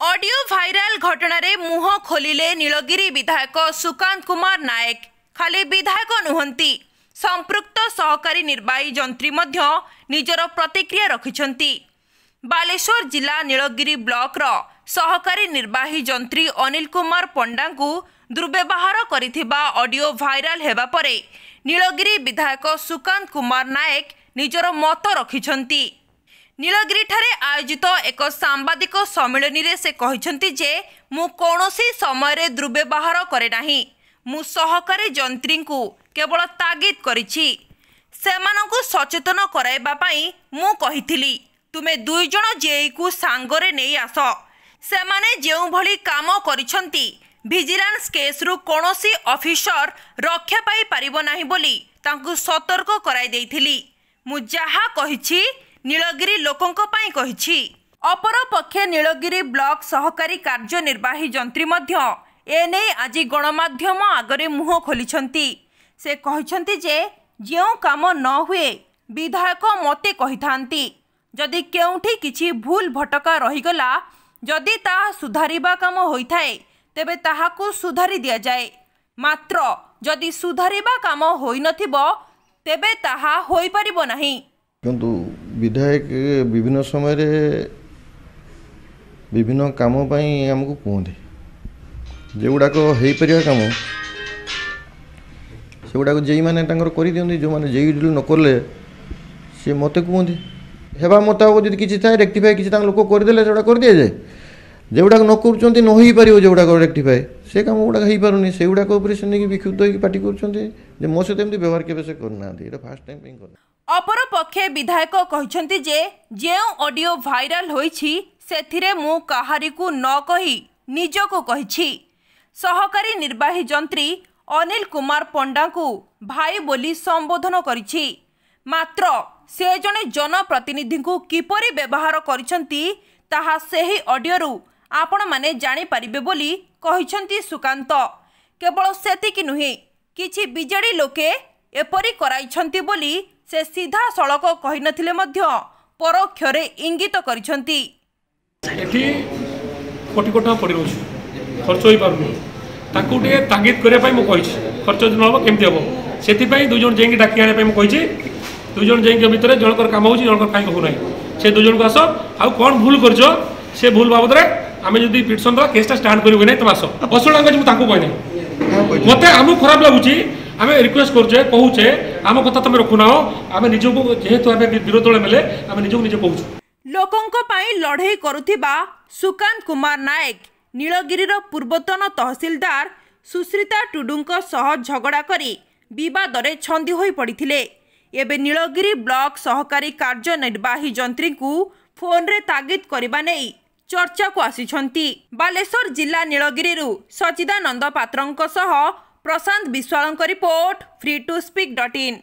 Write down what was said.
Audio viral ଘଟଣାରେ ମୁହଁ ଖୋଲିଲେ ନୀଳଗିରି ବିଧାୟକ ସୁକାନ୍ତ କୁମାର ନାୟକ ଖାଲି ବିଧାୟକ ନୁହନ୍ତି ସମ୍ପୃକ୍ତ ସହକାରୀ ନିର୍ବାହୀ ଯନ୍ତ୍ରୀ ମଧ୍ୟ ନିଜର ପ୍ରତିକ୍ରିୟା ରଖିଛନ୍ତି ବାଲେଶ୍ୱର ଜିଲ୍ଲା ନୀଳଗିରି ବ୍ଲକର ସହକାରୀ ନିର୍ବାହୀ ଯନ୍ତ୍ରୀ ଅନିଲ କୁମାର ପଣ୍ଡାଙ୍କୁ ଦୁର୍ବ୍ୟବହାର କରିଥିବା ଅଡିଓ ଭାଇରାଲ ହେବା ପରେ ନୀଳଗିରି ବିଧାୟକ ସୁକାନ୍ତ କୁମାର ନାୟକ ନିଜର ମତ ରଖିଛନ୍ତି ନୀଳଗିରିଠାରେ ଆୟୋଜିତ ଏକ ସାମ୍ବାଦିକ ସମ୍ମିଳନୀରେ ସେ କହିଛନ୍ତି ଯେ ମୁଁ କୌଣସି ସମୟରେ ଦୁର୍ବ୍ୟବହାର କରେ ନାହିଁ। ମୁଁ ସହକାରୀ ଯନ୍ତ୍ରୀଙ୍କୁ କେବଳ ତାଗିଦ କରିଛି। ସେମାନଙ୍କୁ ସଚେତନ କରାଇବା ପାଇଁ ମୁଁ କହିଥିଲି ତୁମେ ଦୁଇଜଣ ଜେଇକୁ ସାଙ୍ଗରେ ନେଇ ଆସ। ସେମାନେ ଯେଉଁଭଳି କାମ କରିଛନ୍ତି ଭିଜିଲାନ୍ସ କେସ୍ରୁ କୌଣସି ଅଫିସର ରକ୍ଷା ପାଇପାରିବ ନାହିଁ ବୋଲି ତାଙ୍କୁ ସତର୍କ କରାଇ ଦେଇଥିଲି। ମୁଁ ଯାହା କହିଛି ନୀଳଗିରି ଲୋକଙ୍କ ପାଇଁ କହିଛି। ଅପରପକ୍ଷେ ନୀଳଗିରି ବ୍ଲକ ସହକାରୀ କାର୍ଯ୍ୟନିର୍ବାହୀ ଯନ୍ତ୍ରୀ ମଧ୍ୟ ଏନେଇ ଆଜି ଗଣମାଧ୍ୟମ ଆଗରେ ମୁହଁ ଖୋଲିଛନ୍ତି। ସେ କହିଛନ୍ତି ଯେ ଯେଉଁ କାମ ନ ହୁଏ ବିଧାୟକ ମୋତେ କହିଥାନ୍ତି। ଯଦି କେଉଁଠି କିଛି ଭୁଲ ଭଟକା ରହିଗଲା ଯଦି ତାହା ସୁଧାରିବା କାମ ହୋଇଥାଏ ତେବେ ତାହାକୁ ସୁଧାରି ଦିଆଯାଏ। ମାତ୍ର ଯଦି ସୁଧାରିବା କାମ ହୋଇନଥିବ ତେବେ ତାହା ହୋଇପାରିବ ନାହିଁ। কিন্তু বিধায়ক বিভিন্ন সময় বিভিন্ন কাম পাই আমাকে কুহতি হয়ে পার কাম সেগুড়াক যেই মানে তাঁর করে দিকে যে যেই ডিল নকলে সে মতো কুহে হওয়া মোতাবক যদি কিছু থাকে রেক্টিফাই কিছু তা লোক করেদেলে সেগুলো করে দিয়ে যায় যেগুড়াক ন করছেন ন হয়েপার যেগুড়াক রেক্টিফাই সে কাম গুড়া হয়ে হয়েপারুনি সেগুড়াক উপরে সে নাকি বিক্ষুব্ধ হয়ে পাটি করছেন যে মো সহ এমনি ব্যবহার কেবে সে করে না এটা ফার্স্ট টাইম পাই করে ଅପରପକ୍ଷେ ବିଧାୟକ କହିଛନ୍ତି ଯେ ଯେଉଁ ଅଡିଓ ଭାଇରାଲ ହୋଇଛି ସେଥିରେ ମୁଁ କାହାରିକୁ ନ କହି ନିଜକୁ କହିଛି। ସହକାରୀ ନିର୍ବାହୀ ଯନ୍ତ୍ରୀ ଅନିଲ କୁମାର ପଣ୍ଡାଙ୍କୁ ଭାଇ ବୋଲି ସମ୍ବୋଧନ କରିଛି। ମାତ୍ର ସେ ଜଣେ ଜନପ୍ରତିନିଧିଙ୍କୁ କିପରି ବ୍ୟବହାର କରିଛନ୍ତି ତାହା ସେହି ଅଡିଓରୁ ଆପଣମାନେ ଜାଣିପାରିବେ ବୋଲି କହିଛନ୍ତି ସୁକାନ୍ତ। କେବଳ ସେତିକି ନୁହେଁ କିଛି ବିଜେଡି ଲୋକେ ଏପରି କରାଇଛନ୍ତି ବୋଲି ସେ ସିଧାସଳଖ କହିନଥିଲେ ମଧ୍ୟ ପରୋକ୍ଷରେ ଇଙ୍ଗିତ କରିଛନ୍ତି। ଏଠି କୋଟି କୋଟି ଟଙ୍କା ପଡ଼ି ରହୁଛି ଖର୍ଚ୍ଚ ହୋଇପାରୁନି। ତାକୁ ଟିକେ ତାଗିଦ କରିବା ପାଇଁ ମୁଁ କହିଛି। ଖର୍ଚ୍ଚ ଯଦି ନ ହେବ କେମିତି ହେବ? ସେଥିପାଇଁ ଦୁଇ ଜଣ ଯାଇକି ଡାକି ଆଣିବା ପାଇଁ ମୁଁ କହିଛି। ଦୁଇ ଜଣ ଯାଇକି ଭିତରେ ଜଣଙ୍କର କାମ ହେଉଛି ଜଣଙ୍କର କାହିଁକି ହେଉନାହିଁ। ସେ ଦୁଇ ଜଣଙ୍କୁ ଆସ। ଆଉ କ'ଣ ଭୁଲ କରିଛ? ସେ ଭୁଲ ବାବଦରେ ଆମେ ଯଦି ପିଟିସନ୍ ଦେବା କେସ୍ଟା ଷ୍ଟାର୍ଟ କରିବୁ ନାହିଁ? ତୁମେ ଆସ। ଅସୁବିଧା ମୁଁ ତାଙ୍କୁ କହିନି ମୋତେ ଆମକୁ ଖରାପ ଲାଗୁଛି ଆମେ ରିକ୍ୱେଷ୍ଟ କରୁଛେ କହୁଛେ ଆମ କଥା ତୁମେ ରଖୁନାହ ଆମେ ନିଜକୁ ଯେହେତୁ ଆମେ ବିରୋଧୀ ଦଳ ଏମଏଲଏ ଆମେ ନିଜକୁ ନିଜେ କହୁଛୁ। ଲୋକଙ୍କ ପାଇଁ ଲଢ଼େଇ କରୁଥିବା ସୁକାନ୍ତ କୁମାର ନାୟକ ନୀଳଗିରିର ପୂର୍ବତନ ତହସିଲଦାର ସୁଶ୍ରିତା ଟୁଡୁଙ୍କ ସହ ଝଗଡ଼ା କରି ବିବାଦରେ ଛନ୍ଦି ହୋଇ ପଡ଼ିଥିଲେ। ଏବେ ନୀଳଗିରି ବ୍ଲକ ସହକାରୀ କାର୍ଯ୍ୟନିର୍ବାହୀ ଯନ୍ତ୍ରୀଙ୍କୁ ଫୋନ୍ରେ ତାଗିଦ କରିବା ନେଇ ଚର୍ଚ୍ଚାକୁ ଆସିଛନ୍ତି। ବାଲେଶ୍ୱର ଜିଲ୍ଲା ନୀଳଗିରିରୁ ସଚିଦାନନ୍ଦ ପାତ୍ରଙ୍କ ସହ Prashant Biswal report free to speak dot in